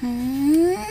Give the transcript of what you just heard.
ふーん。